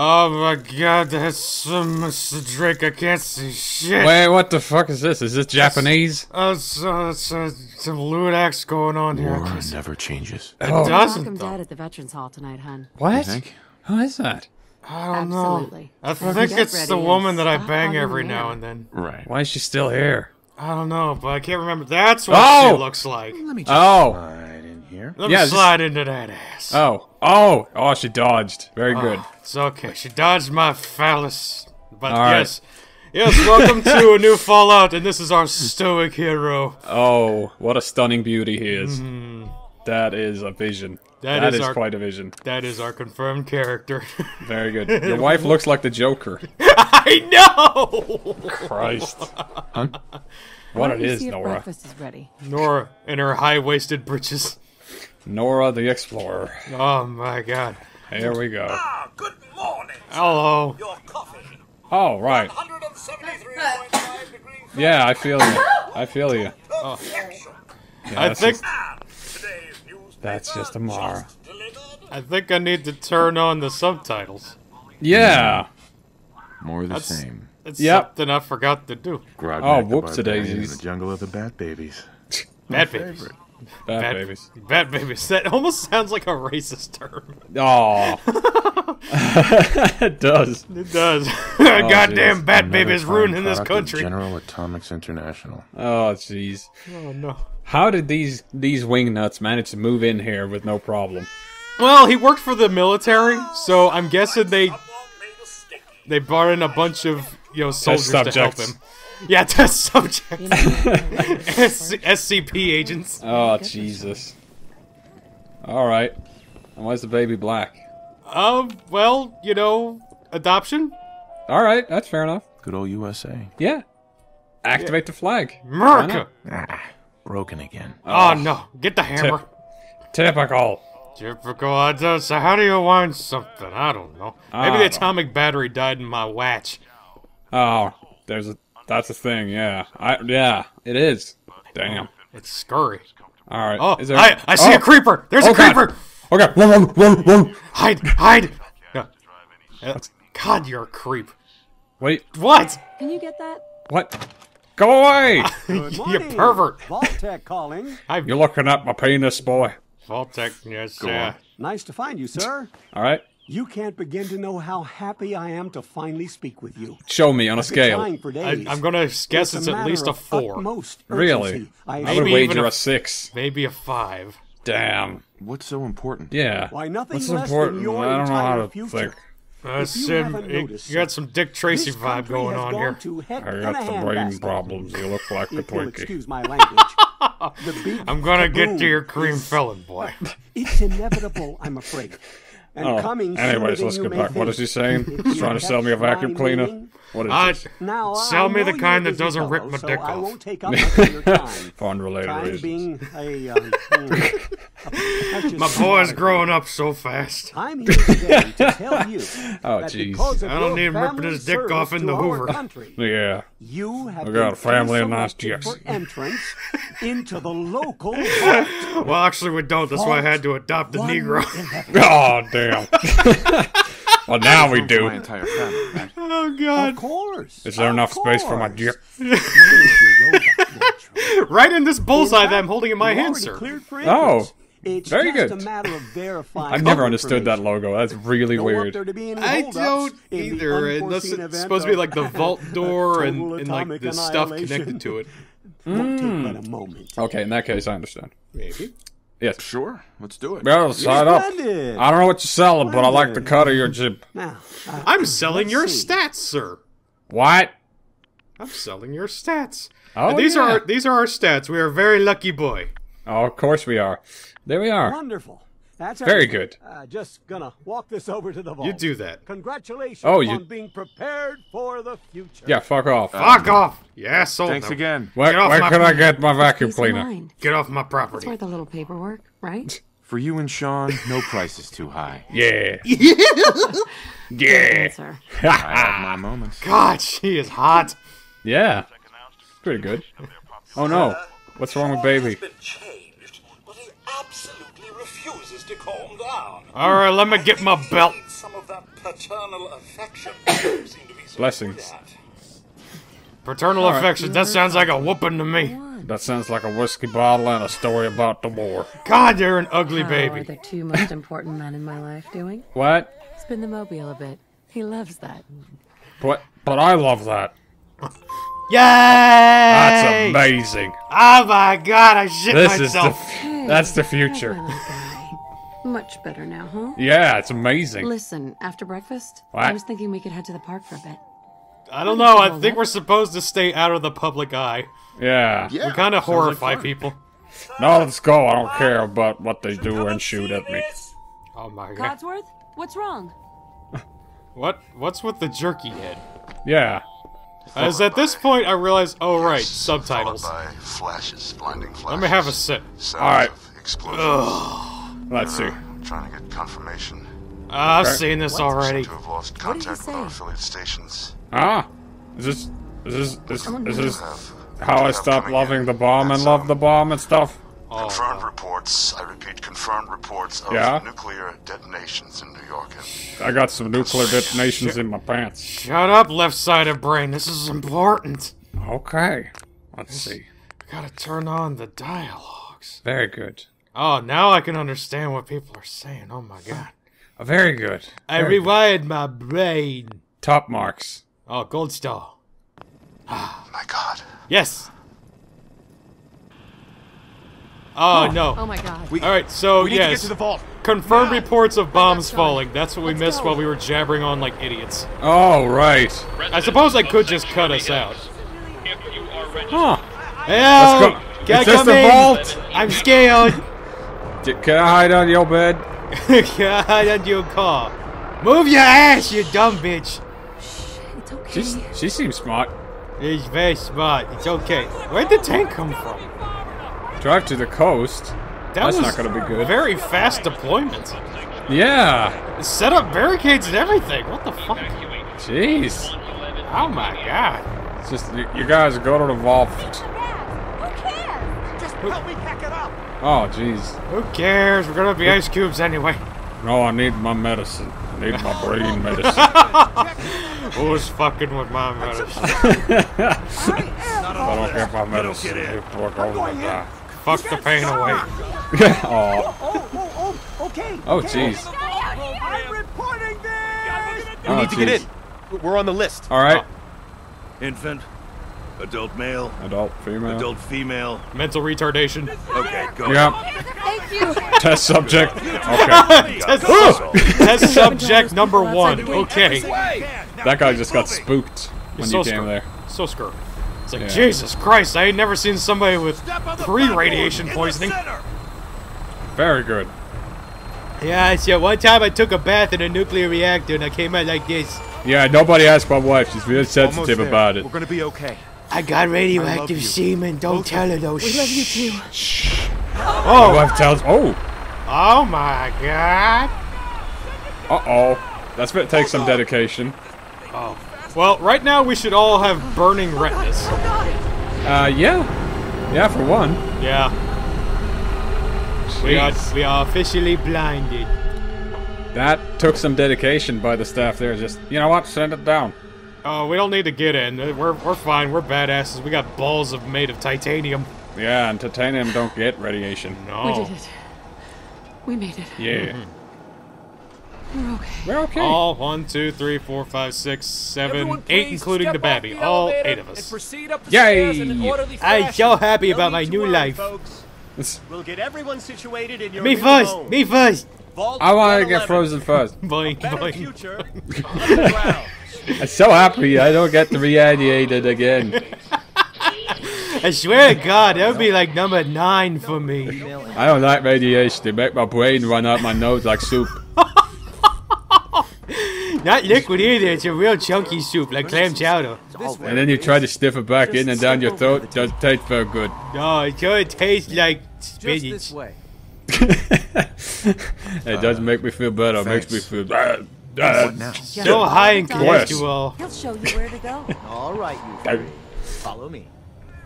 Oh my god, that's so much to drink. I can't see shit. Wait, what the fuck is this? Is this uh, Japanese? Oh, so, so, some lewd acts going on here. I War never changes. It Oh. doesn't, Malcolm though. dead at the Veterans Hall tonight, hun. What? You think? Who is that? I don't know. Absolutely. I Well, think it's the woman that I bang every now air. and then. Right. Why is she still here? I don't know, but I can't remember. That's what Oh! she looks like. Let me just Oh. Slide in here. Let Yeah, me just- slide into that ass. Oh. Oh. Oh, she dodged. Very oh, good. It's okay. She dodged my phallus. But All right. yes. Yes, welcome to a new Fallout, and this is our stoic hero. Oh, what a stunning beauty he is. Mm-hmm. That is a vision. That that is is, our- quite a vision. That is our confirmed character. Very good. Your wife looks like the Joker. I know! Christ. Hun? What Why it don't you is, see if Nora. breakfast is ready. Nora in her high waisted breeches. Nora the Explorer. Oh my god. Here we go. Ah, good morning. Hello. Your coffee. Oh, right. 173.5. Yeah, I feel you. I feel you. Perfection. Yeah, I that's think just- And today's That's just Amara. just delivered. I think I need to turn on the subtitles. yeah. More the That's- same. It's Yep. something I forgot to do. Grognak Oh, whoops-a-daisies. in the jungle of the bat babies. bat babies. favorite. Bad, Bad babies. Bad babies. That almost sounds like a racist term. Oh. it does. It does. Goddamn oh, jeez. bat Another babies ruining this country. General Atomics International. Oh, jeez. Oh no. How did these these wing nuts manage to move in here with no problem? Well, he worked for the military, so I'm guessing they Someone made a sticky. they brought in a bunch of you know soldiers to help him. Yeah, test subjects. You S- SCP agents. Oh, Jesus. All right. And why's the baby black? Um, well, you know, adoption. All right, that's fair enough. Good old USA. Yeah. Activate the flag. America. Ah, broken again. Oh no, get the hammer. Typical. Typical. I don't- So how do you wind something? I don't know. Maybe I the don't- atomic battery died in my watch. Oh, there's a that's a thing. Yeah. I yeah, it is. Damn. It's scurry. All right. Oh, Is there- I, I see Oh. a creeper. There's Oh, a God. creeper. Okay. Whoa, whoa, whoa, whoa. Hide, hide. Yeah. Uh, God, you're a creep. Wait. What? can you get that? What? Go away. you pervert. Vault-Tec calling. You're looking at my penis, boy. Vault-Tec, yes, Go yeah. on. Nice to find you, sir. All right. You can't begin to know how happy I am to finally speak with you. Show me on a I've been scale. for I, days. I'm gonna guess It's it's, at least a four, utmost Really? urgency. I I would Maybe even wager a- a six. maybe a five. Damn. What's so important? Yeah. Why, nothing What's less important? than your I don't know how entire to future. think. That's uh, you him. haven't You- noticed, you got some Dick Tracy vibe going on here. To I got some brain handbasket. problems. You look like a If Twinkie. excuse my language. I'm gonna get to your cream is- filling, boy. It's inevitable, I'm afraid. Oh, and Oh, coming anyways, let's get back. What think. is he saying? He's trying to sell me a vacuum cleaner. meaning. What is Uh, this? Now, Sell I me the kind that doesn't rip my so dick I off. won't take up much of your time. For unrelated Time reasons. being a, um, hmm, a My boy's commodity. growing up so fast. I'm here today to tell you Oh, that jeez. because of I don't need him ripping his dick off in the Hoover. Country, Yeah. you have We got a family of nice pre-selected dicks. for entrance into the local vault. Well, actually, we don't. That's why I had to adopt a One Negro. Oh, damn. well, now we My do. entire family, right? oh Of course. Is there of enough space for my course. dick? Mine is your robot, naturally. Right in this bullseye In that I'm holding in my hand, sir. cleared for Oh. It's very just good. a matter of verifying. I've never understood that logo. That's really Don't weird. there to be any I don't either. Unless it's supposed to be like the vault door and, and like the stuff connected to it. Won't take but a hmm. moment. Okay, in that case, I understand. Maybe. Yes. Sure, let's do it. Well, sign up. Splendid. I don't know what you're selling, but I like the cut of your jib. Now, uh, I'm selling your see. stats, sir. What? I'm selling your stats. Oh, And these yeah. are our, these are our stats. We are a very lucky boy. Oh, of course we are. There we are. Wonderful. That's Very everything. good. Uh, just gonna walk this over to the vault. You do that. Congratulations Oh, you- on being prepared for the future. Yeah, fuck off. Fuck off. Yeah, asshole. Thanks Now, again. Where, Get off where my- can I get my vacuum cleaner? Get off my That's property. worth a little paperwork, right? For you and Sean, no price is too high. Yeah. Good yeah. answer. I have my moments. God, she is hot. Yeah. Pretty good. Oh no. What's wrong with baby? Refuses to calm down. All right, let me get my belt. Some of that paternal affection. Seem to be so Blessings. good at. Paternal affection. That sounds like a whooping to me. That sounds like a whiskey bottle and a story about the war. God, you're an ugly How are baby. the two most important men in my life doing? What? Spin the mobile a bit. He loves that. But but I love that. Yay! That's amazing. Oh my god, I shit This is the myself. f- that's the future. Little guy. Much better now, huh? Yeah, it's amazing. Listen, after breakfast, What? I was thinking we could head to the park for a bit. I don't know. I think we're supposed to stay out of the public eye. Yeah. We kind of horrify people. No, let's go. I don't care about what they do and shoot at me. Oh my god. Codsworth, what's wrong? What? What's with the jerky head? Yeah. As at this point, I realize, oh right, subtitles. Followed by flashes, blinding flashes. Let me have a sip. Alright. of explosions. Let's see. Trying to get confirmation. Ah, I've Okay. seen this Seem already. to have lost What did he contact with our say? affiliate stations. Ah. Is this is this is, is this Have how I have stopped loving in. the bomb and love um, the bomb and stuff? Oh, Confirmed reports, I repeat, confirmed reports of Yeah? nuclear detonations in New York. I got some nuclear detonations in my pants. Shut up, left-sided brain. This is important. Okay. Let's see. I Gotta turn on the dialogues. Very good. Oh, now I can understand what people are saying. Oh my god. Oh, very good. I Very good. rewired my brain. Top marks. Oh, gold star. Oh my God. Yes. Oh, oh. no. Oh my god. We, All right, so We need to get yes, to the vault. confirmed reports of bombs falling. That's what we Let's missed go. while we were jabbering on like idiots. Oh right. I suppose I could just cut us out. Huh. Hey, go. Can I Is this come the in? vault? I'm scared. D- Can I hide on your bed? Can I hide out your car. Move your ass, you dumb bitch. Shh, It's okay. She's she seems smart. He's very smart. It's okay. Where'd the tank come from? Drive to the coast. That That's was not gonna be good. Very fast deployment. Yeah. Set up barricades and everything. What the fuck? Jeez. Oh my god. It's just you, you guys go to the vault. Just help me pack it up. Oh jeez. Who cares? We're gonna be ice cubes anyway. No, I need my medicine. I need my brain medicine. Who's fucking with my medicine? I don't get my medicine. People are going to die. Fuck the pain away. Oh. oh. Oh, oh, oh, okay. Oh okay. jeez. I'm reporting this. Oh, we need to get in. We're on the list. All right. Uh, infant, adult male, Adult female. adult female. Mental retardation. Okay, go. Yeah. Thank you. Test subject. Okay. Test, test subject number one. Okay. That guy just got spooked when so you came there. So screwed. It's like Yeah. Jesus Christ! I ain't never seen somebody with pre-radiation poisoning. Very good. Yeah, so one time I took a bath in a nuclear reactor and I came out like this. Yeah, nobody asked my wife. She's really sensitive about it. We're gonna be okay. I got radioactive you. semen. Don't tell her though. We love you too. My Oh, wife tells. Oh. oh my God. Uh oh. That's gonna take some dedication. Oh. Well, right now we should all have burning retinas. Uh, yeah. Yeah, for one. Yeah, we are we are officially blinded. That took some dedication by the staff there. Just, you know what? Send it down. Oh, we don't need to get in. We're we're fine. We're badasses. We got balls of made of titanium. Yeah, and titanium don't get radiation. No. We did it. We made it. Yeah. Mm-hmm. We're okay. We're okay. All one, two, three, four, five, six, seven, eight, including the babby. All eight of us. Proceed up the Yay! stairs in an orderly I'm so happy No about my new worry, life. Folks. We'll get everyone situated in your Me first. home. Me first. Vault I want to get frozen first. Boing Better boing. future. underground. I'm so happy I don't get to radiated again. I swear to God, that would be like number nine for me. I don't like radiation. They make my brain run out my nose like soup. Not liquid either. It's a real chunky soup, like clam chowder. And then you try to stiff it back in and down your throat. It doesn't taste very good. No, it sure tastes like spinach. it doesn't make me feel better. It makes me feel bad. Now? So high in Yes. cholesterol. He'll show you where to go. All right, you. Follow me.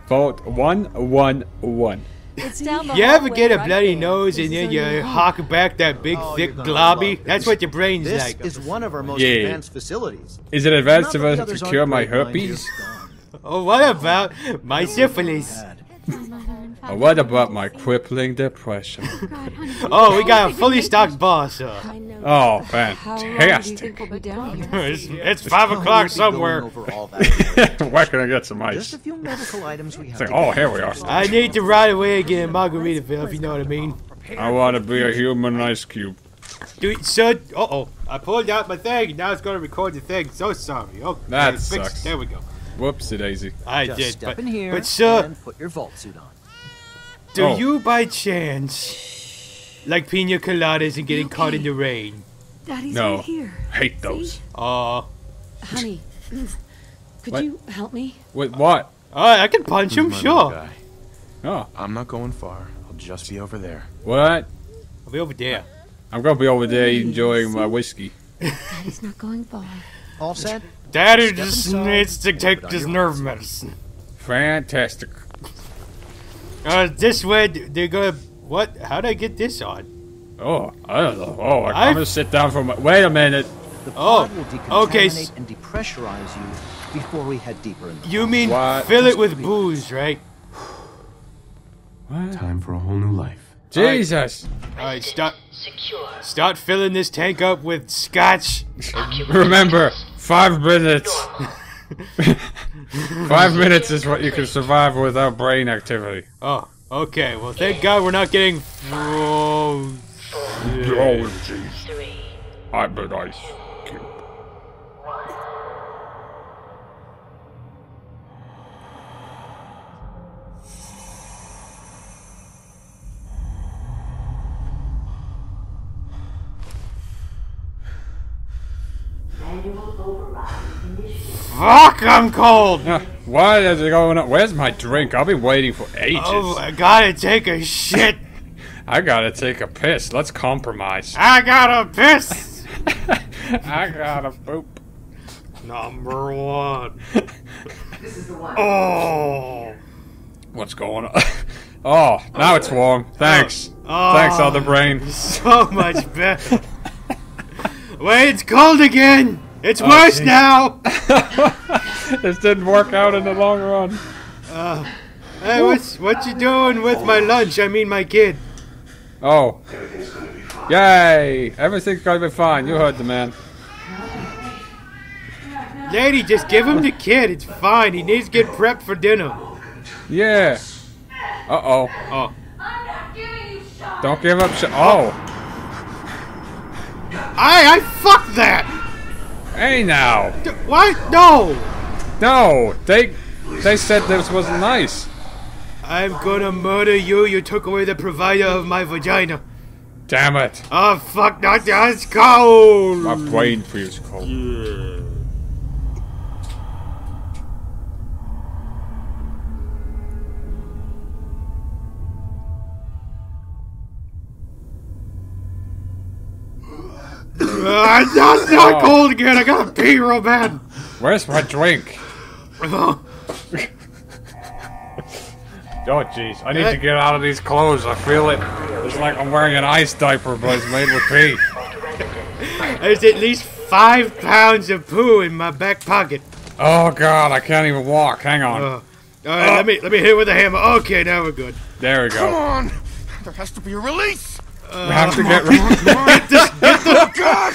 Vault one, one, one. It's down the You ever get a right bloody there. nose This and then you new hawk back that big, Oh, thick globby? That's what your brain's This like. is one of our most Yeah. advanced facilities. Is it advanced Not that the enough to cure my great, mind you. herpes? Oh, what about my syphilis? Or what about my crippling depression? Oh, we got a fully stocked boss. Uh, Oh, How long do you fantastic. think we'll be down here? it's, it's five o'clock somewhere. Going over all. Where can I get some Just ice? a few medical items we have. Like, oh, here we are. I need to ride away again in Margaritaville, if you know what I mean. I want to be a human ice cube. Do so. Uh oh, I pulled out my thing. Now it's going to record the thing. So sorry. Okay, That fix- sucks. There we go. Whoopsie daisy. I Just did, step but, in here but sir, and put your vault suit on. do Oh. you by chance like pina coladas and getting caught in the rain? Daddy's No. right here. Hate those. Uh, Honey, could What? you help me? With what? uh, I can punch him, sure. guy. Oh, I'm not going far. I'll just be over there. what? I'll be over there. I'm gonna be over there enjoying my whiskey. Daddy's not going far. All set? Daddy Step just inside, needs to take put on this nerve medicine. Fantastic. Uh, this way they're gonna. What? How'd I get this on? Oh, I don't know. Oh, I- I've- I'm gonna sit down for my. Wait a minute. The Oh, will decontaminate okay, and depressurize you before we head deeper in the You mean What? fill it with booze, right? What? Time for a whole new life. Jesus. All right, start. Start filling this tank up with scotch. Remember, five minutes. five minutes is what you can survive without brain activity. Oh, okay. Well, thank God we're not getting frozen. Oh, jeez. I'm an ice cube. Fuck, I'm cold. Yeah, Why is it going up? Where's my drink? I've been waiting for ages. Oh, I gotta take a shit. I gotta take a piss. Let's compromise. I gotta piss. I gotta poop. Number one. This is the one. Oh. What's going on? Oh, now it's warm. Thanks. Oh. Thanks, other oh, brain. So much better. Wait, it's cold again. It's Oh, worse geez. now. this didn't work out in the long run. Hey, what's what you doing with my lunch? I mean, my kid. Oh. Yay! Everything's gonna be fine. You heard the man. Lady, just give him the kid. It's fine. He needs to get prepped for dinner. Yeah. Uh oh. Oh. Don't give up. Sh- oh. I I fuck that. Hey now. D- What? No. No. They they said this was nice. I'm gonna murder you. You took away the provider of my vagina. Damn it. Oh fuck! Not that's cold. My brain feels cold. Yeah. Uh, that's not Oh. cold again. I gotta pee real bad. Where's my drink? Oh, jeez, I need to get out of these clothes. I feel it. It's like I'm wearing an ice diaper, but it's made with pee. There's at least five pounds of poo in my back pocket. Oh god, I can't even walk. Hang on. Uh, all right, let me let me hit with a hammer. Okay, now we're good. There we go. Come on! There has to be a release! We have to get rid Oh, God!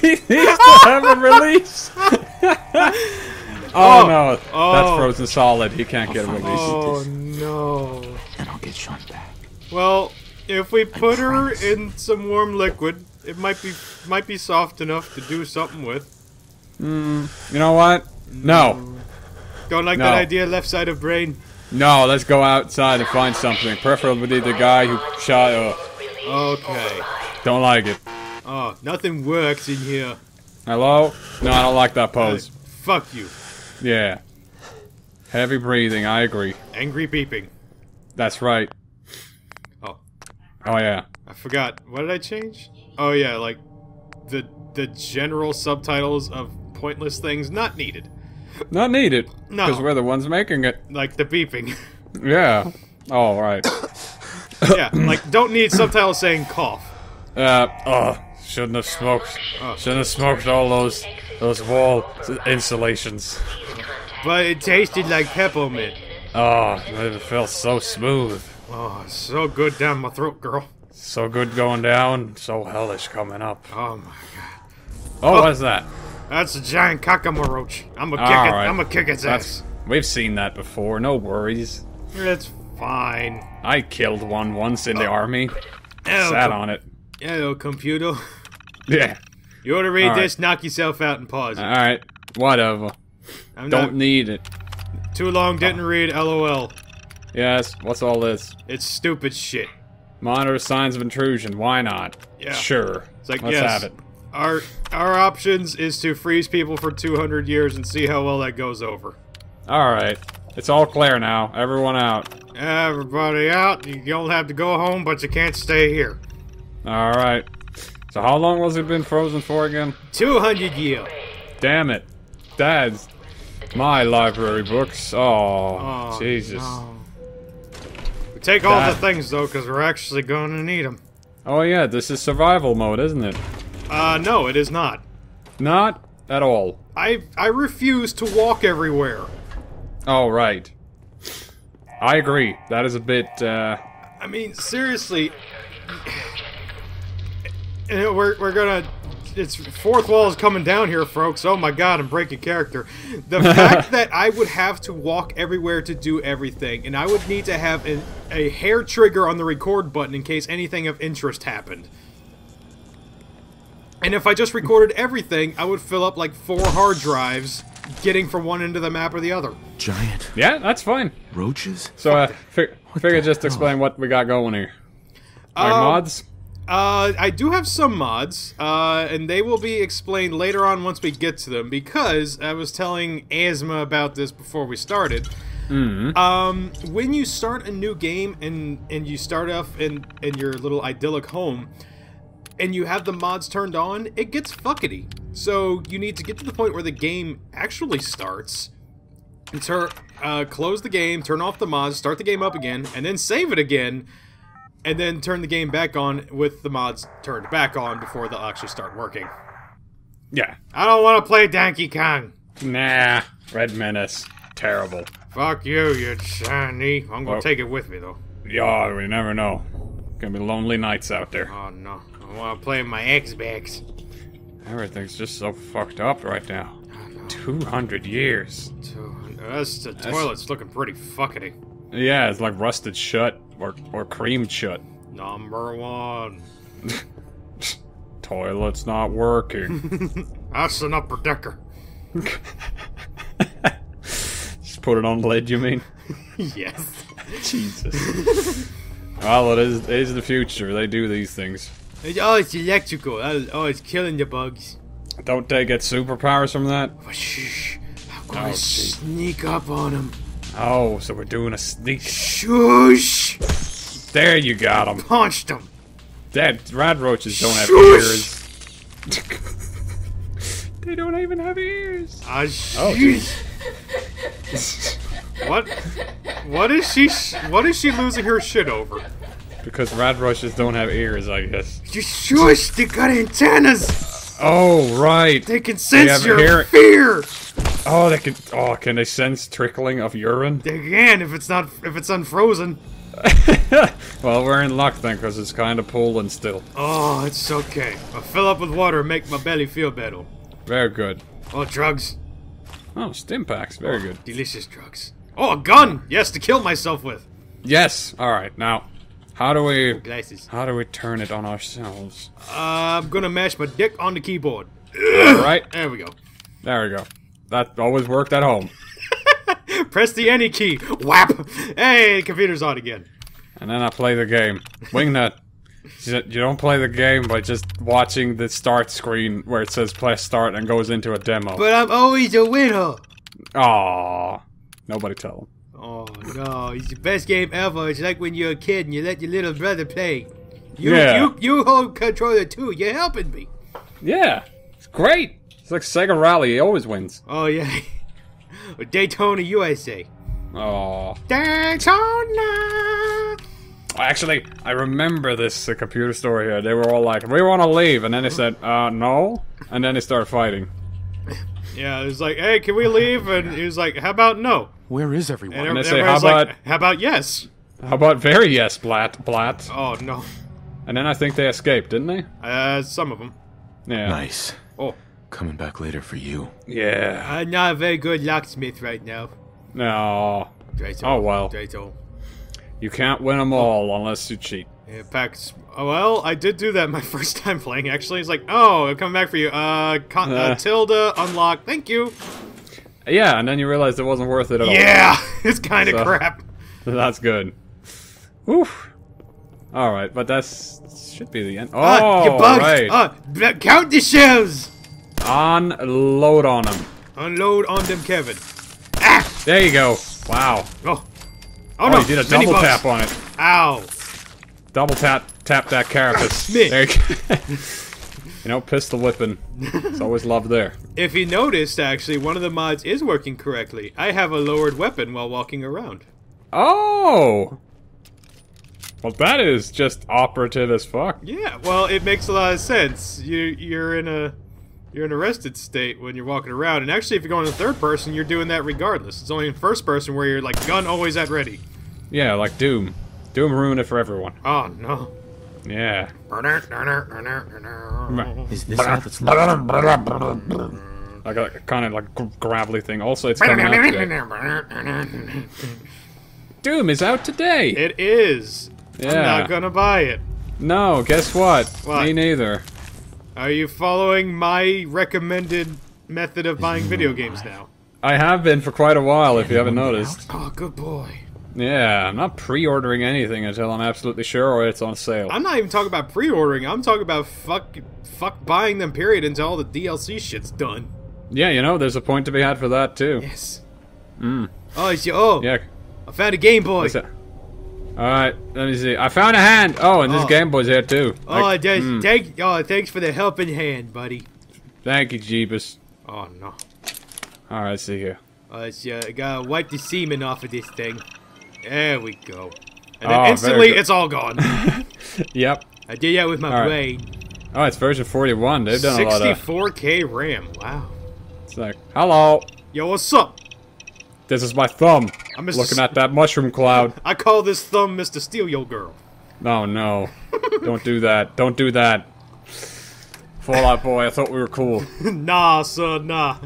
He needs to have a release. Oh, no, that's oh. frozen solid. He can't get a release. Oh no. And I'll get Sean back. Well, if we put her in some warm liquid, it might be might be soft enough to do something with. You know what? No, Don't like No. that idea, left side of brain. no. Let's go outside and find something. Preferably the guy who shot. Uh, Okay. don't like it. Oh, nothing works in here. Hello? No, I don't like that pose. Fuck you. Yeah. Heavy breathing. I agree. Angry beeping. That's right. Oh. Oh yeah. I forgot. What did I change? Oh yeah, like the the general subtitles of pointless things not needed. Not needed. No. Because we're the ones making it. Like the beeping. Yeah. Oh, right. yeah, like don't need subtitles saying cough. Uh, oh, shouldn't have smoked. Shouldn't have smoked all those those wall insulations. But it tasted like peppermint. Oh, it felt so smooth. Oh, so good down my throat, girl. So good going down, so hellish coming up. Oh my god. Oh, oh. what is that? That's a giant cockamaroach. I'm gonna kick All it. right. I'm gonna kick its That's, ass. we've seen that before, no worries. It's fine. I killed one once in the oh. army. Oh, Sat com- on it. Hello, computer. Yeah. You want to read All right. this? Knock yourself out and pause it. Alright, whatever. I'm Don't not need it. too long. Oh. Didn't read. LOL. Yes, what's all this? It's stupid shit. Monitor signs of intrusion, why not? Yeah. Sure. It's like Let's yes. have it. Our our options is to freeze people for 200 years and see how well that goes over. Alright. It's all clear now. Everyone out. Everybody out. You don't have to go home, but you can't stay here. Alright. So how long was it been frozen for again? 200 years. Damn it. Dad's my library books. Oh, Oh, Jesus. no. We take all the things though, because we're actually going to need them. Oh yeah, this is survival mode, isn't it? Uh, no, it is not. Not at all. I I refuse to walk everywhere. Oh, right. I agree. That is a bit, uh... I mean, seriously. We're, we're gonna. It's fourth wall is coming down here, folks. Oh my god, I'm breaking character. The fact that I would have to walk everywhere to do everything, and I would need to have an, a hair trigger on the record button in case anything of interest happened. And if I just recorded everything, I would fill up like four hard drives, getting from one end of the map or the other. Giant Yeah, that's fine. roaches? So, uh, fi- figure just explain what we got going here. Our Um, mods? Uh, I do have some mods, uh, and they will be explained later on once we get to them. Because I was telling Aasama about this before we started. Um, when you start a new game and and you start off in in your little idyllic home, and you have the mods turned on, it gets fuckety. So you need to get to the point where the game actually starts. And turn, uh, close the game, turn off the mods, start the game up again, and then save it again and then turn the game back on with the mods turned back on before they'll actually start working. Yeah. I don't want to play Donkey Kong. Nah. Red Menace. Terrible. Fuck you, you shiny. I'm gonna Well- take it with me though. Yeah, we never know. Gonna be lonely nights out there. Oh no, I want to play my Xbox. Everything's just so fucked up right now. 200 years. So, that's the toilet's looking pretty fuckety. Yeah, it's like rusted shut or, or creamed shut. Number one. Toilet's not working. That's an upper decker. Just put it on lid, you mean? yes. Jesus. well, it is, it is the future. They do these things. Oh, it's electrical. Oh, it's killing the bugs. Don't they get superpowers from that? Shh. I'm gonna Oh, sneak up on him. Oh, so we're doing a sneak. Shush! There you got him. Punched him. That rad roaches don't have Shush! ears. they don't even have ears. Ah, Oh, jeez. what? What is she? sh- What is she losing her shit over? Because rad roaches don't have ears, I guess. You shush! They got antennas. Oh, right. They can sense have your fear. Oh, they can. Oh, can they sense trickling of urine? They can if it's not if it's unfrozen. well, we're in luck then, because it's kind of pooling still. Oh, it's okay. I'll fill up with water and make my belly feel better. Very good. Oh, drugs. Oh, stim packs. Very good. Delicious drugs. Oh, a gun. Yes, to kill myself with. Yes. All right. Now, how do we? Glasses. How do we turn it on ourselves? Uh, I'm gonna mash my dick on the keyboard. All right. There we go. There we go. That always worked at home. Press the any key. Whap. Hey, computer's on again. And then I play the game. Wingnut. You don't play the game by just watching the start screen where it says press start and goes into a demo. But I'm always a winner. Aww. Nobody tell him. Oh no, it's the best game ever. It's like when you're a kid and you let your little brother play. You Yeah. you you hold controller too. You're helping me. Yeah. It's great. It's like Sega Rally. He always wins. Oh yeah. Daytona USA. Oh. Daytona. Actually, I remember this uh, computer store here. They were all like, "We want to leave," and then they said, "Uh, no," and then they started fighting. Yeah, it was like, hey, can we leave? And he was like, how about no? Where is everyone? And, And they every- say, everybody's how like, about- how about yes? How about very yes, Blat, Blat? Oh no, And then I think they escaped, didn't they? uh, some of them. Yeah. Nice. Oh, Coming back later for you. Yeah. I'm not a very good locksmith right now. No. Right Oh, well. Right You can't win them all unless you cheat. In fact, oh, well, I did do that my first time playing. Actually, it's like, oh, I'm coming back for you. Uh, con- uh Uh. Tilda unlocked. Thank you. Yeah, and then you realized it wasn't worth it at all. Yeah, it's kind of So- crap. That's good. Oof. All right, but that's should be the end. Oh, Ah, you bugged. right. Ah, b- count the shells. Unload on them. Unload on them, Kevin. Ah! There you go. Wow. Oh. Oh, Oh, no. you did a mini double bugs. tap on it. Ow. Double tap, tap that carapace. There you go. You know, pistol whipping. It's always love there. If you noticed, actually, one of the mods is working correctly. I have a lowered weapon while walking around. Oh! Well, that is just operative as fuck. Yeah, well, it makes a lot of sense. You you're in a you're in a rested state when you're walking around, and actually, if you're going in third person, you're doing that regardless. It's only in first person where you're like gun always at ready. Yeah, like Doom. Doom ruined it for everyone. Oh no. Yeah. Is this all that's left? Like a kind of like gravelly thing. Also, it's coming out today. Doom is out today. It is. I'm not gonna buy it. No, guess what? What? Me neither. Are you following my recommended method of buying video games now? I have been for quite a while, if you haven't noticed. Oh, good boy. Yeah, I'm not pre-ordering anything until I'm absolutely sure or it's on sale. I'm not even talking about pre-ordering. I'm talking about fuck, fuck buying them. Period. Until all the DLC shit's done. Yeah, you know, there's a point to be had for that too. Yes. Mm. Oh, it's your, oh. Yeah. I found a Game Boy. What's that? All right, let me see. I found a hand. Oh, and this Oh. Game Boy's here too. Oh, Like, just mm. thank. Oh, thanks for the helping hand, buddy. Thank you, Jeebus. Oh no. All right, see here. Uh, it's, uh, I gotta wipe the semen off of this thing. There we go. And then Oh, instantly, it's all gone. Yep. I did that with my right. brain. Oh, it's version 41. They've done a lot of. 64k RAM. Wow. It's like, hello. Yo, what's up? This is my thumb. I'm Mr. Looking at that mushroom cloud. I call this thumb Mr. Steal Your Girl. Oh no. Don't do that. Don't do that. Fallout Boy, I thought we were cool. nah, son, nah.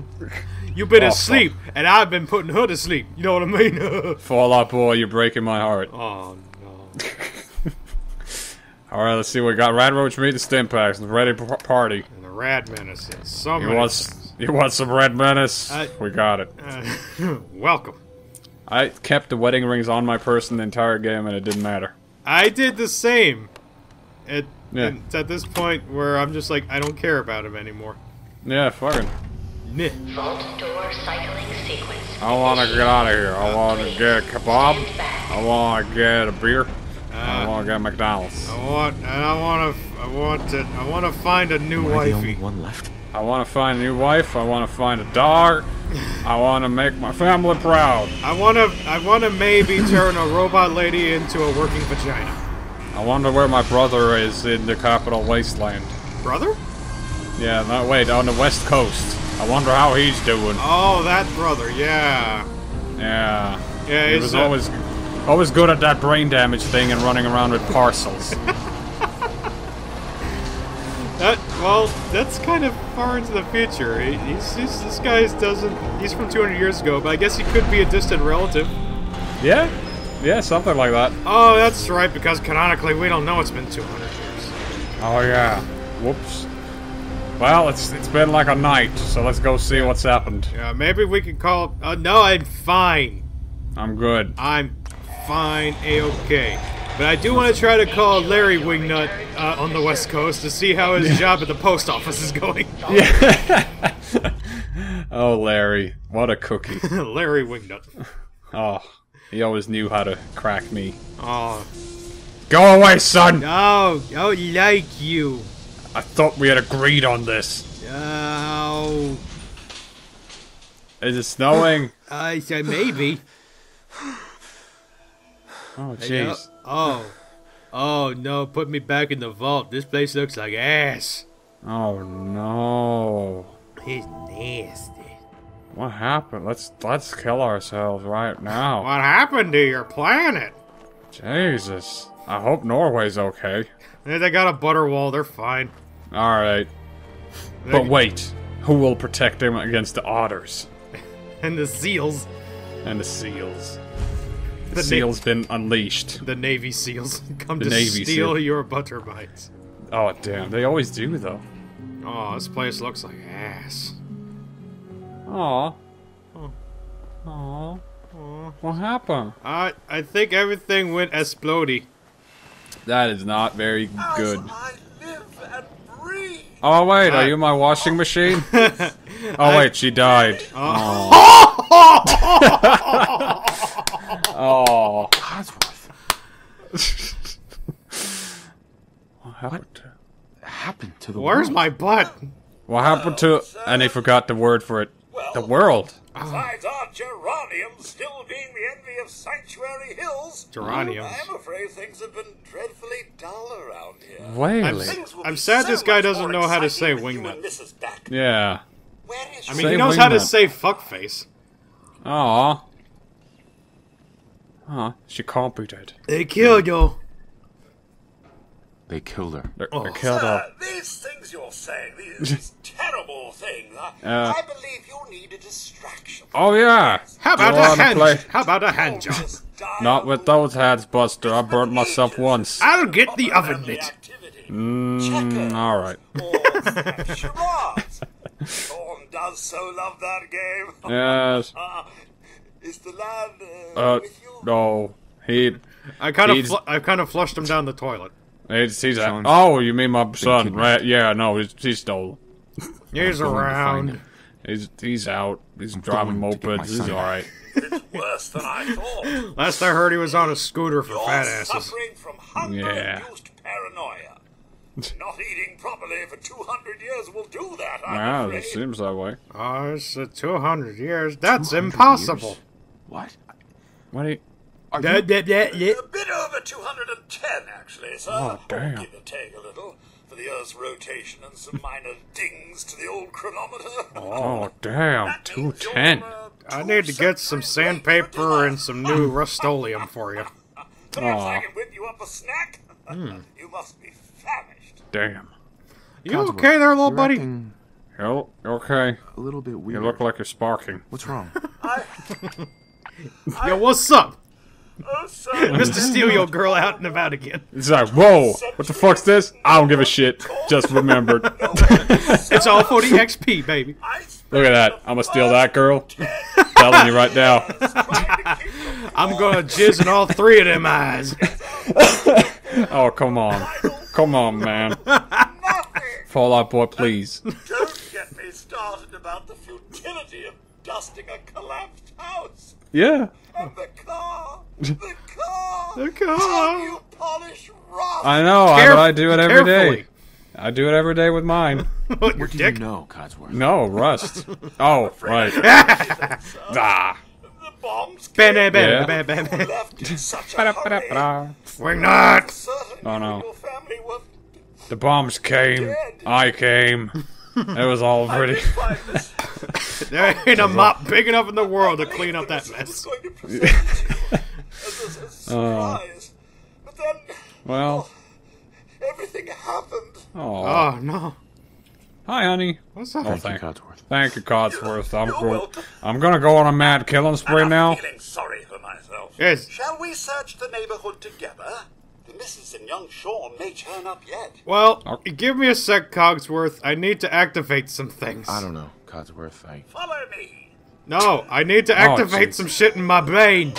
You've been Oh, asleep, and I've been putting her to sleep. You know what I mean? Fallout Boy, you're breaking my heart. oh no. Alright, let's see what we got. Rad Roach meet the Stimpaks. Ready to p- party. And the Rad Menace. So You many want, you want some Red Menace? I- we got it. Uh, welcome. I kept the wedding rings on my person the entire game and it didn't matter. I did the same. It, Yeah. It's at this point where I'm just like, I don't care about him anymore. Yeah, fucking. Meh. Vault door cycling sequence. I wanna get out of here. I wanna get a kebab. I wanna get a beer. I ah. wanna get McDonald's. I want, and I want to, I want to, I want to find a new Am I the only wifey. one left? I wanna find a new wife. I wanna find a dog. I wanna make my family proud. I want to, I want to maybe turn a robot lady into a working vagina. I wonder where my brother is in the capital wasteland. Brother? Yeah, no, wait, on the west coast. I wonder how he's doing. Oh, that brother. Yeah. Yeah. Yeah, He was uh, always always good at that brain damage thing and running around with parcels. That well, that's kind of far into the future. He- He's, he's this guy doesn't. He's from 200 years ago, but I guess he could be a distant relative. yeah? Yeah, something like that. Oh, that's right, because canonically we don't know it's been 200 years. Oh yeah. Whoops. Well, it's it's been like a night, so let's go see what's happened. Yeah, maybe we could call. Uh, no, I'm fine. I'm good. I'm fine, a okay. But I do want to try to call Larry Wingnut uh, on the West Coast to see how his job at the post office is going. Yeah. Oh, Larry, what a cookie. Larry Wingnut. Oh, he always knew how to crack me. Oh, Go away, son! no, oh, like you. I thought we had agreed on this. Oh, Is it snowing? I said maybe. Oh jeez. Oh. Oh no, put me back in the vault. This place looks like ass. Oh no. He's nasty. What happened? Let's let's kill ourselves right now. What happened to your planet? Jesus. I hope Norway's okay. They got a butter wall, they're fine. Alright. But wait. Who will protect them against the otters? And the seals. And the seals. The, The na- seals been unleashed. The Navy SEALs come The to Navy steal SEAL. your butter bites. Oh damn, they always do though. Oh, this place looks like ass. Aw. Aw. What happened? I I think everything went explodey. That is not very good. Oh wait, are you my washing machine? oh wait, she died. Oh. Codsworth. What happened to? Happened to the Where's world? my butt? What happened to? And they forgot the word for it. The world. Besides our geranium still being the envy of Sanctuary Hills, Geraniums. I'm afraid things have been dreadfully dull around here. Whaley. Things will I'm be sad so this guy much doesn't more know how to exciting say with you wingnut. Mrs. back. Yeah. Where is I mean, Say he knows how to wingnut. say fuckface. Aw. Huh. She can't be dead. They killed you. They killed her. They're, Oh. they're killed Sir, off. these things you're saying, these, these terrible things, I, Uh. I believe you need a distraction. Oh yeah. How about a hand? play? How about a hand job? Not with those hands, Buster. I burnt myself once. I'll get the oven mitt. activity. Mm, all right. Or. Thorn does so love that game. Yes. Is the lad uh, Uh, with you? no. He, I kind of fl- I kind of flushed him down the toilet. he's, he's out. Sean's Oh, you mean my son? Right? Yeah. No, he's, he's stolen. He's going to find around. He's he's out. He's driving going to get my mopeds. He's all right. It's worse than I thought. Last I heard, he was on a scooter for You're fat asses. suffering from hunger-induced paranoia. Not eating properly for 200 years will do that, I'm Wow, afraid. it seems that way. Oh, it's uh, 200 years. That's 200 impossible. years? What? What? Do you, Are Da- you... da- da- da- A bit over 210, actually, sir. Oh, damn. Give or take a little. For the Earth's rotation and some minor dings to the old chronometer. oh damn, two ten. I need to get some sandpaper and some new Rust-Oleum for you. Perhaps Aw. I can whip you up a snack. Hmm. you must be famished. Damn. You Codsworth, okay there, little you're buddy? acting You you okay? a little bit weird. You look like you're sparking. What's wrong? Yo, what's up? Oh, sir. Mr. Steal your girl out and about again. It's like, whoa, what the fuck's this? I don't give a shit. Just remembered. It's all for the XP, baby. Look at that. I'm gonna steal that girl. Telling you right now. I'm gonna jizz in all three of them eyes. Oh, come on. Come on, man. Fall out boy, please. Don't get me started about the futility of dusting a collapsed house. Yeah. And the car. The car. The car. How you polish rust. I know, I, but I do it every day. Carefully. I do it every day with mine. What, your What do dick? you know, Codsworth? No, rust. Oh, right. ah. The bombs Bam, came bam, bam, bam, bam, bam. left in such a hurry. Swing not. Oh, no. your family were The bombs came. I came. It was all pretty. There ain't a mop big enough in the world to clean up that mess. going to present as a, as uh, but then Well, everything happened. oh. Oh no. Hi, honey. What's up? Oh, Thank you, thank, Codsworth. thank you, Codsworth. I'm You're go- welcome. I'm gonna go on a mad killing spree I'm now. feeling sorry for myself. Yes. Shall we search the neighborhood together? The Mrs. and young Sean may turn up yet. Well, give me a sec, Codsworth. I need to activate some things. I don't know, Codsworth. I... Follow me. No, I need to oh, activate jeez. some shit in my brain.